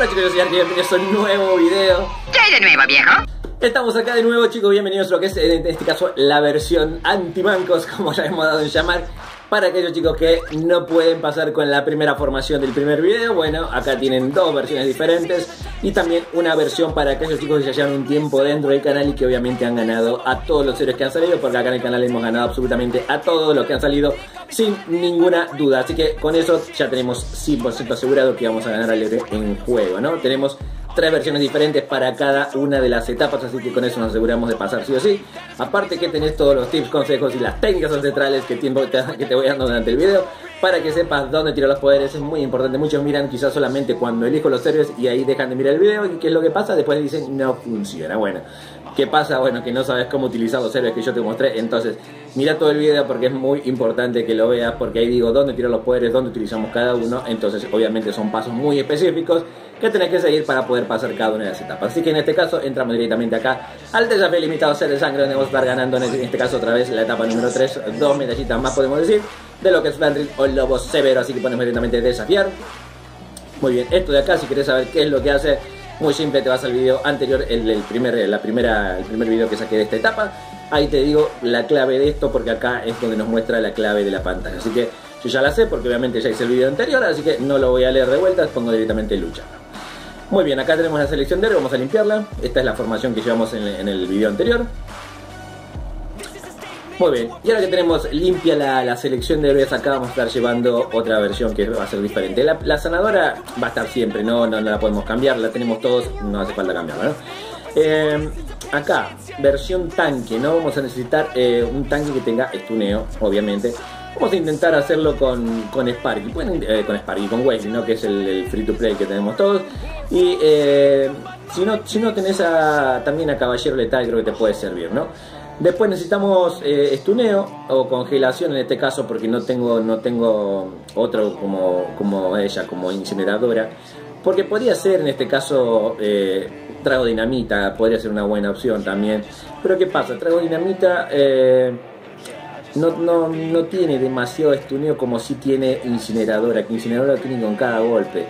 Hola chicos, soy Arky, bienvenidos a un nuevo video. ¿Qué hay de nuevo, viejo? Estamos acá de nuevo chicos, bienvenidos a lo que es en este caso la versión anti-mancos, como ya hemos dado en llamar. Para aquellos chicos que no pueden pasar con la primera formación del primer video, bueno, acá tienen dos versiones diferentes y también una versión para aquellos chicos que ya llevan un tiempo dentro del canal y que obviamente han ganado a todos los héroes que han salido, porque acá en el canal hemos ganado absolutamente a todos los que han salido sin ninguna duda. Así que con eso ya tenemos 100% asegurado que vamos a ganar al héroe en juego, ¿no? Tenemos tres versiones diferentes para cada una de las etapas, así que con eso nos aseguramos de pasar sí o sí. Aparte que tenés todos los tips, consejos y las técnicas ancestrales que, tiempo que te voy dando durante el video para que sepas dónde tirar los poderes, es muy importante. Muchos miran quizás solamente cuando elijo los héroes y ahí dejan de mirar el video y qué es lo que pasa, después dicen no funciona. Bueno, ¿qué pasa? Bueno, que no sabes cómo utilizar los héroes que yo te mostré, entonces mira todo el video porque es muy importante que lo veas porque ahí digo dónde tirar los poderes, dónde utilizamos cada uno, entonces obviamente son pasos muy específicos que tenés que seguir para poder pasar cada una de las etapas. Así que en este caso entramos directamente acá al desafío limitado ser de sangre donde vamos a estar ganando en este caso otra vez la etapa número 3, dos medallitas más podemos decir de lo que es Flandrin o el Lobo Severo, así que ponemos directamente desafiar. Muy bien, esto de acá, si querés saber qué es lo que hace, muy simple, te vas al video anterior, el, primer, la primera, el primer video que saqué de esta etapa. Ahí te digo la clave de esto, porque acá es donde nos muestra la clave de la pantalla. Así que yo ya la sé, porque obviamente ya hice el video anterior, así que no lo voy a leer de vuelta, pongo directamente lucha. Muy bien, acá tenemos la selección de héroe, vamos a limpiarla. Esta es la formación que llevamos en, el video anterior. Muy bien, y ahora que tenemos limpia la, selección de héroes acá vamos a estar llevando otra versión que va a ser diferente. La, sanadora va a estar siempre, ¿no? No, la podemos cambiar, la tenemos todos, no hace falta cambiarla, ¿no? Eh, acá, versión tanque, ¿no? Vamos a necesitar eh, un tanque que tenga estuneo, obviamente. Vamos a intentar hacerlo con, con Sparky, pueden, eh, con Sparky, con Wesley, ¿no? Que es el, free to play que tenemos todos. Y si, no, si no tenés también a Caballero Letal, creo que te puede servir, ¿no? Después necesitamos eh, estuneo o congelación en este caso porque no tengo, no tengo otro como, como ella, como incineradora. Porque podría ser en este caso eh, trago dinamita, podría ser una buena opción también. Pero ¿qué pasa? Trago dinamita eh, no, no, no, tiene demasiado estuneo como si tiene incineradora, que incineradora tiene con cada golpe.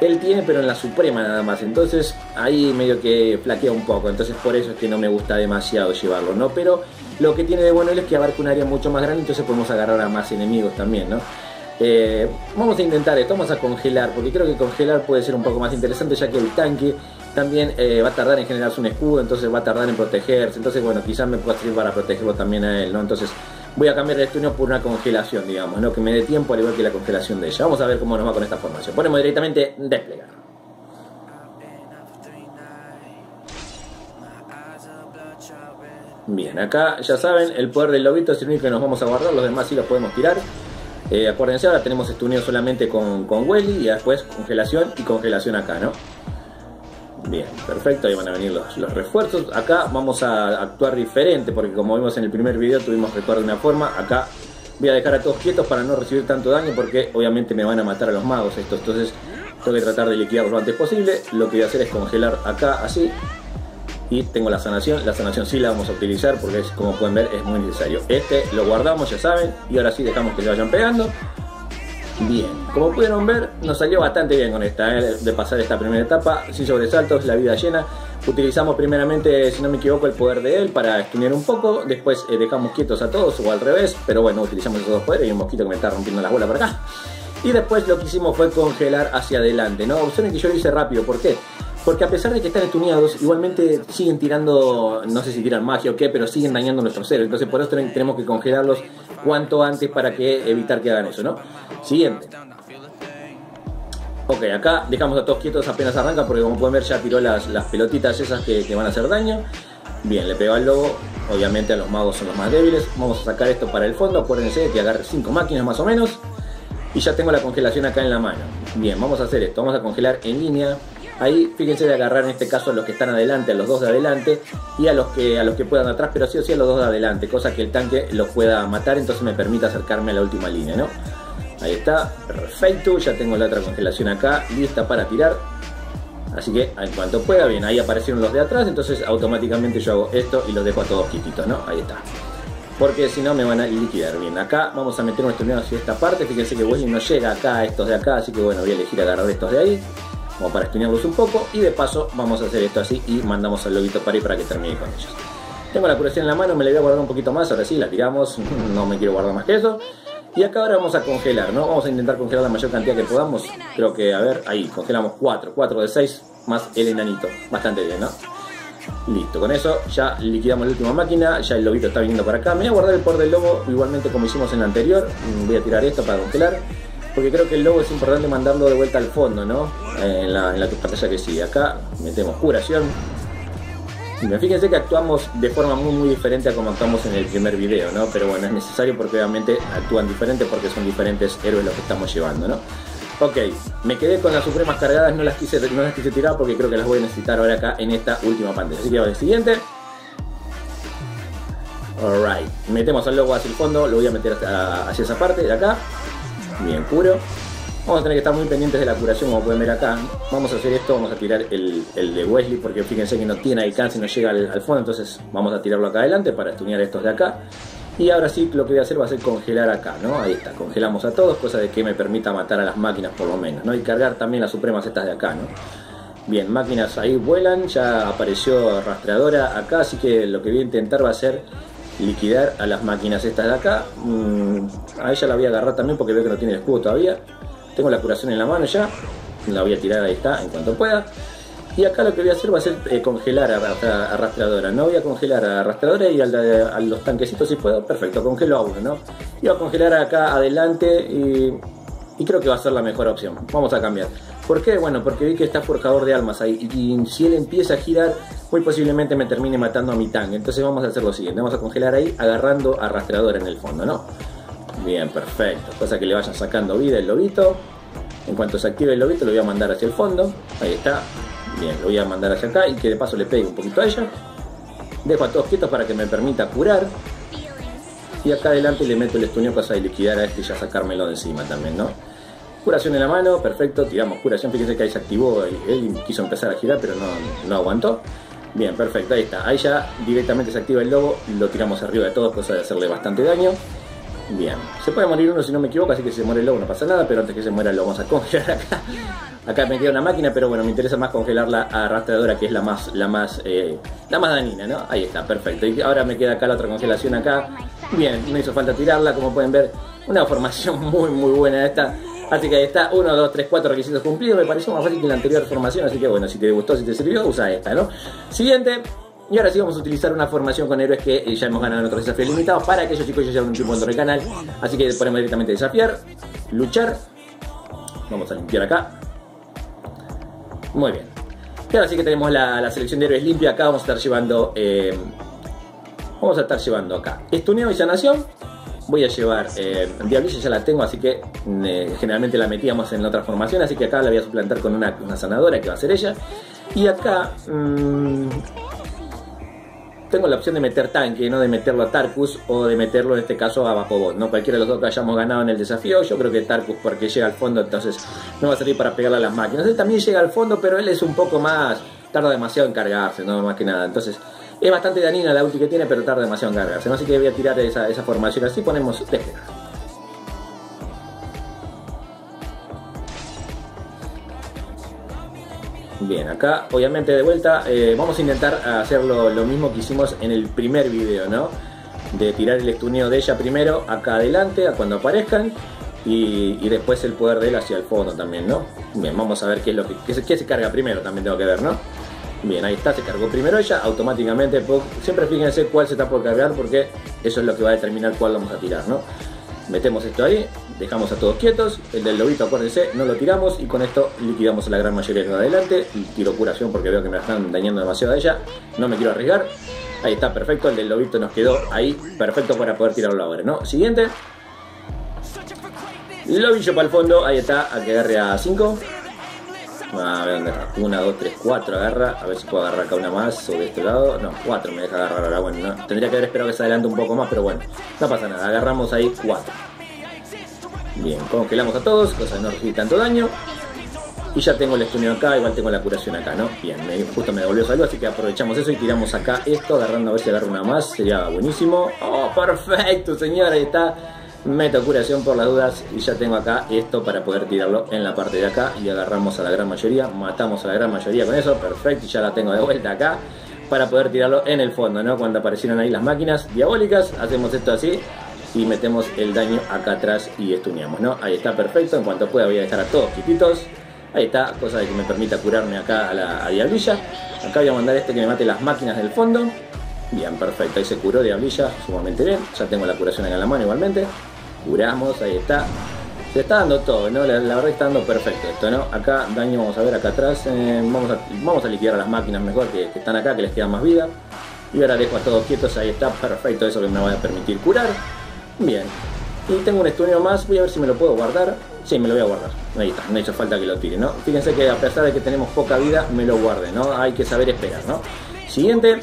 Él tiene, pero en la Suprema nada más. Entonces ahí medio que flaquea un poco. Entonces por eso es que no me gusta demasiado llevarlo, ¿no? Pero lo que tiene de bueno es que abarca un área mucho más grande, entonces podemos agarrar a más enemigos también, ¿no? Eh, vamos a intentar esto, vamos a congelar, porque creo que congelar puede ser un poco más interesante, ya que el tanque también eh, va a tardar en generarse un escudo, entonces va a tardar en protegerse. Entonces, bueno, quizás me pueda servir para protegerlo también a él, ¿no? Entonces voy a cambiar el estuneo por una congelación, digamos, ¿no? Que me dé tiempo al igual que la congelación de ella. Vamos a ver cómo nos va con esta formación. Ponemos directamente desplegar. Bien, acá ya saben, el poder del lobito es el único que nos vamos a guardar, los demás sí los podemos tirar. Eh, acuérdense, ahora tenemos estuneo solamente con, con Welly y después congelación y congelación acá, ¿no? Bien, perfecto, ahí van a venir los, refuerzos. Acá vamos a actuar diferente porque como vimos en el primer video tuvimos que actuar de una forma. Acá voy a dejar a todos quietos para no recibir tanto daño porque obviamente me van a matar a los magos estos. Entonces tengo que tratar de liquidarlos lo antes posible. Lo que voy a hacer es congelar acá así. Y tengo la sanación, la sanación sí la vamos a utilizar porque es, como pueden ver es muy necesario. Este lo guardamos, ya saben, y ahora sí dejamos que se vayan pegando. Bien, como pudieron ver, nos salió bastante bien con esta, ¿eh? de pasar esta primera etapa, sin sobresaltos, la vida llena. Utilizamos primeramente, si no me equivoco, el poder de él para estudiar un poco, después eh, dejamos quietos a todos o al revés, pero bueno, utilizamos esos dos poderes y un mosquito que me está rompiendo las bolas por acá. Y después lo que hicimos fue congelar hacia adelante, ¿no? Observen que yo lo hice rápido, ¿por qué? Porque a pesar de que están estuneados, igualmente siguen tirando, no sé si tiran magia o qué, pero siguen dañando nuestros seres. Entonces por eso tenemos que congelarlos cuanto antes para que evitar que hagan eso, ¿no? Siguiente. Ok, acá dejamos a todos quietos apenas arranca porque como pueden ver ya tiró las, pelotitas esas que, que, van a hacer daño. Bien, le pegó al lobo. Obviamente a los magos son los más débiles. Vamos a sacar esto para el fondo. Acuérdense que agarre 5 máquinas más o menos. Y ya tengo la congelación acá en la mano. Bien, vamos a hacer esto. Vamos a congelar en línea. Ahí fíjense de agarrar en este caso a los que están adelante, a los dos de adelante y a los que a los que puedan atrás, pero sí o sí a los dos de adelante, cosa que el tanque los pueda matar, entonces me permite acercarme a la última línea, ¿no? Ahí está, perfecto, ya tengo la otra congelación acá, lista para tirar. Así que en cuanto pueda, bien, ahí aparecieron los de atrás, entonces automáticamente yo hago esto y los dejo a todos quititos, ¿no? Ahí está. Porque si no me van a liquidar. Bien, acá vamos a meter nuestro unión hacia esta parte. Fíjense que Wesley no llega acá a estos de acá, así que bueno, voy a elegir agarrar estos de ahí. Como para estudiarlos un poco. Y de paso vamos a hacer esto así y mandamos al lobito para para que termine con ellos. Tengo la curación en la mano, me la voy a guardar un poquito más, ahora sí, la tiramos, no me quiero guardar más que eso. Y acá ahora vamos a congelar, ¿no? Vamos a intentar congelar la mayor cantidad que podamos. Creo que, a ver, ahí, congelamos 4, 4 de 6 más el enanito. Bastante bien, ¿no? Listo, con eso ya liquidamos la última máquina, ya el lobito está viniendo para acá. Me voy a guardar el poder del lobo igualmente como hicimos en la anterior. Voy a tirar esto para congelar. Porque creo que el lobo es importante mandarlo de vuelta al fondo, ¿no? En la, en la pantalla que sigue. Acá metemos curación. Fíjense que actuamos de forma muy muy diferente a como actuamos en el primer video, ¿no? Pero bueno, es necesario porque obviamente actúan diferente porque son diferentes héroes los que estamos llevando, ¿no? Ok, me quedé con las supremas cargadas, no las quise, no las quise tirar porque creo que las voy a necesitar ahora acá en esta última pantalla. Así que vamos al siguiente. Alright, metemos al logo hacia el fondo, lo voy a meter hacia esa parte de acá. Bien, puro. Vamos a tener que estar muy pendientes de la curación, como pueden ver acá. Vamos a hacer esto, vamos a tirar el, de Wesley, porque fíjense que no tiene alcance no llega al, fondo, entonces vamos a tirarlo acá adelante para estudiar estos de acá. Y ahora sí, lo que voy a hacer va a ser congelar acá, ¿no? Ahí está, congelamos a todos, cosa de que me permita matar a las máquinas por lo menos, ¿no? Y cargar también las supremas estas de acá, ¿no? Bien, máquinas ahí vuelan, ya apareció rastreadora acá, así que lo que voy a intentar va a ser liquidar a las máquinas estas de acá. Mm, a ella la voy a agarrar también porque veo que no tiene escudo todavía. Tengo la curación en la mano ya. La voy a tirar, ahí está, en cuanto pueda. Y acá lo que voy a hacer va a ser eh, congelar a, arrastradora. No voy a congelar a arrastradora y a, los tanquecitos si puedo. Perfecto, congelo a uno, ¿no? Y voy a congelar acá adelante y, creo que va a ser la mejor opción. Vamos a cambiar. ¿Por qué? Bueno, porque vi que está forjador de almas ahí. Y, si él empieza a girar, muy posiblemente me termine matando a mi tanque. Entonces vamos a hacer lo siguiente. Vamos a congelar ahí agarrando a arrastradora en el fondo, ¿no? Bien, perfecto. Cosa que le vayan sacando vida el lobito. En cuanto se active el lobito lo voy a mandar hacia el fondo. Ahí está. Bien, lo voy a mandar hacia acá y que de paso le pegue un poquito a ella. Dejo a todos quietos para que me permita curar. Y acá adelante le meto el estunio cosa de liquidar a este y ya sacármelo de encima también, ¿no? Curación en la mano, perfecto, tiramos curación, fíjense que ahí se activó, él quiso empezar a girar pero no, no aguantó. Bien, perfecto, ahí está, ahí ya directamente se activa el lobo, lo tiramos arriba de todos, cosa de hacerle bastante daño. Bien, se puede morir uno si no me equivoco, así que si se muere el lobo no pasa nada, pero antes que se muera lo vamos a congelar acá. Acá me queda una máquina, pero bueno, me interesa más congelar la arrastradora, que es la más, la más, eh, la más dañina, ¿no? Ahí está, perfecto. Y ahora me queda acá la otra congelación acá. Bien, no hizo falta tirarla, como pueden ver, una formación muy muy buena esta. Así que ahí está, 1, 2, 3, 4 requisitos cumplidos. Me pareció más fácil que la anterior formación, así que bueno, si te gustó, si te sirvió, usa esta, ¿no? Siguiente, y ahora sí vamos a utilizar una formación con héroes que ya hemos ganado en otros desafíos limitados para aquellos chicos que ya llevan un tiempo dentro del canal. Así que ponemos directamente desafiar, luchar. Vamos a limpiar acá. Muy bien. Y ahora sí que tenemos la, selección de héroes limpia. Acá vamos a estar llevando... Eh, vamos a estar llevando acá. Estuneo y sanación. Voy a llevar eh, Diablilla, ya la tengo, así que eh, generalmente la metíamos en otra formación, así que acá la voy a suplantar con una, sanadora que va a ser ella. Y acá mmm, tengo la opción de meter tanque, no de meterlo a Tarkus o de meterlo en este caso a Bapobot, ¿no? Cualquiera de los dos que hayamos ganado en el desafío, yo creo que Tarkus porque llega al fondo, entonces no va a servir para pegarle a las máquinas. Él también llega al fondo, pero él es un poco más, tarda demasiado en cargarse, no más que nada. Entonces, es bastante dañina la ulti que tiene, pero tarda demasiado en cargarse. ¿no? Así que voy a tirar esa, esa formación así, ponemos Bien, acá obviamente de vuelta eh, vamos a intentar hacerlo lo mismo que hicimos en el primer video, ¿no? De tirar el estuneo de ella primero acá adelante, a cuando aparezcan, y, después el poder de él hacia el fondo también, ¿no? Bien, vamos a ver qué es lo que, qué se, carga primero, también tengo que ver, ¿no? Bien, ahí está, se cargó primero ella, automáticamente, siempre fíjense cuál se está por cargar porque eso es lo que va a determinar cuál vamos a tirar, ¿no? Metemos esto ahí, dejamos a todos quietos, el del lobito acuérdense, no lo tiramos y con esto liquidamos a la gran mayoría de adelante, tiro curación porque veo que me están dañando demasiado a ella, no me quiero arriesgar, ahí está, perfecto, el del lobito nos quedó ahí, perfecto para poder tirarlo ahora, ¿no? Siguiente, lobillo para el fondo, ahí está, a que agarre a 5, a ver dónde está, 1, 2, 3, 4 agarra, a ver si puedo agarrar acá una más o de este lado, no, 4 me deja agarrar ahora, bueno, no, tendría que haber esperado que se adelante un poco más, pero bueno, no pasa nada, agarramos ahí 4. Bien, congelamos a todos, cosa que no recibe tanto daño. Y ya tengo el estuneo acá, igual tengo la curación acá, ¿no? Bien, justo me devolvió salud, así que aprovechamos eso y tiramos acá esto, agarrando a ver si agarra una más, sería buenísimo. ¡Oh, perfecto, señora! Ahí está Meto curación por las dudas y ya tengo acá esto para poder tirarlo en la parte de acá y agarramos a la gran mayoría, matamos a la gran mayoría con eso, perfecto, y ya la tengo de vuelta acá para poder tirarlo en el fondo, ¿no? Cuando aparecieron ahí las máquinas diabólicas, hacemos esto así y metemos el daño acá atrás y estuneamos, ¿no? Ahí está perfecto, en cuanto pueda voy a dejar a todos quititos. Ahí está, cosa de que me permita curarme acá a la diablilla. Acá voy a mandar este que me mate las máquinas del fondo. Bien, perfecto, ahí se curó diablilla, sumamente bien. Ya tengo la curación acá en la mano igualmente curamos, ahí está. Se está dando todo, ¿no? La, verdad que está dando perfecto esto, ¿no? Acá daño, vamos a ver acá atrás, eh, vamos, a, vamos a liquidar a las máquinas mejor que, están acá, que les queda más vida. Y ahora dejo a todos quietos, ahí está, perfecto, eso que me va a permitir curar. Bien. Y tengo un estudio más, voy a ver si me lo puedo guardar. Sí, me lo voy a guardar. Ahí está, no hecho falta que lo tire, ¿no? Fíjense que a pesar de que tenemos poca vida, me lo guarde, ¿no? Hay que saber esperar, ¿no? Siguiente,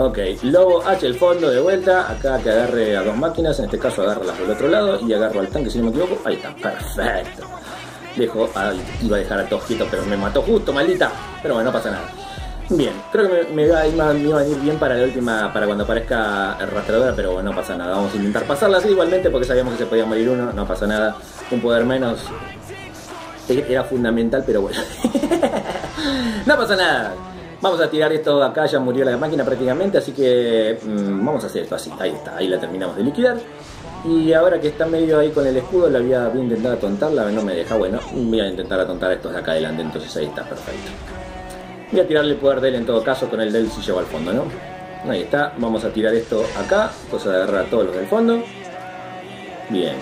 Ok, Lobo H el fondo de vuelta. Acá que agarre a dos máquinas. En este caso agarro las del otro lado. Y agarro al tanque si no me equivoco. Ahí está, perfecto. Dejo, iba a dejar a todos quietos, pero me mató justo, maldita. Pero bueno, no pasa nada. Bien, creo que me, me, a venir bien para la última, para cuando aparezca el rastreadora, pero no pasa nada. Vamos a intentar pasarla así igualmente porque sabíamos que se podía morir uno, no pasa nada. Un poder menos era fundamental, pero bueno. no pasa nada. Vamos a tirar esto acá, ya murió la máquina prácticamente, así que mm, vamos a hacer esto así. Ahí está, ahí la terminamos de liquidar. Y ahora que está medio ahí con el escudo, la voy a, intentar atontarla, no me deja, bueno, voy a intentar atontar estos de acá adelante, entonces ahí está, perfecto. Voy a tirarle poder de él en todo caso con el del si llevo al fondo, ¿no? Ahí está, vamos a tirar esto acá, cosa de agarrar a todos los del fondo. Bien.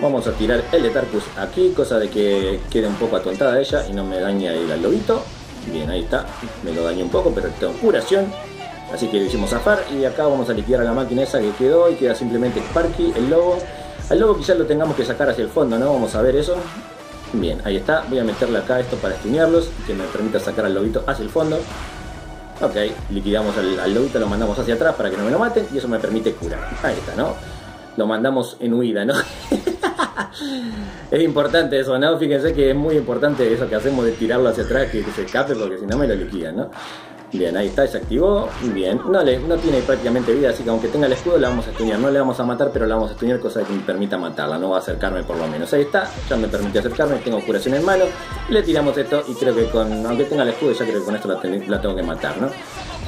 Vamos a tirar el de Tarkus aquí, cosa de que quede un poco atontada ella y no me dañe ahí al lobito. Bien, ahí está. Me lo dañé un poco, pero tengo curación. Así que lo hicimos zafar. Y acá vamos a liquidar a la máquina esa que quedó. Y queda simplemente Sparky, el lobo. Al lobo quizás lo tengamos que sacar hacia el fondo, ¿no? Vamos a ver eso. Bien, ahí está. Voy a meterle acá esto para estunearlos. Que me permita sacar al lobito hacia el fondo. Ok, liquidamos al, lobito, lo mandamos hacia atrás para que no me lo maten. Y eso me permite curar. Ahí está, ¿no? Lo mandamos en huida, ¿no? es importante eso, ¿no? Fíjense que es muy importante eso que hacemos de tirarlo hacia atrás, que, se escape, porque si no me lo liquidan, ¿no? Bien, ahí está, se activó. Bien, no, le, no tiene prácticamente vida, así que aunque tenga el escudo, la vamos a estudiar. No le vamos a matar, pero la vamos a estudiar, cosa que me permita matarla. No va a acercarme por lo menos. Ahí está, ya me permite acercarme, tengo curación en mano. Le tiramos esto y creo que con, aunque tenga el escudo, ya creo que con esto la, tengo que matar, ¿no?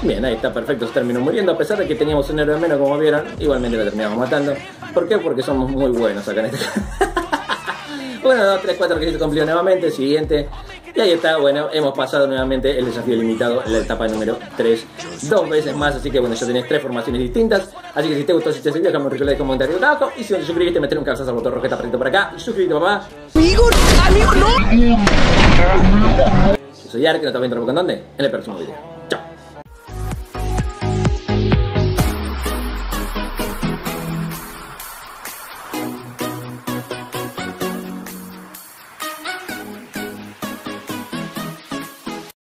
Bien, ahí está, perfecto, se terminó muriendo. A pesar de que teníamos un héroe menos, como vieron, igualmente la terminamos matando. ¿Por qué? Porque somos muy buenos acá en este Bueno, 2, 3, 4 que se cumplió nuevamente. Siguiente. Y ahí está, bueno, hemos pasado nuevamente el desafío limitado en la etapa número 3 dos veces más, así que bueno, ya tenés tres formaciones distintas, así que si te gustó, si te sirvió, déjame un like, comentario abajo, y si no te suscribiste, meter un cabezazo al botón que está por acá, y suscríbete papá. Amigo, amigo, no. Yo soy Ark, no te voy a con dónde, en el próximo video.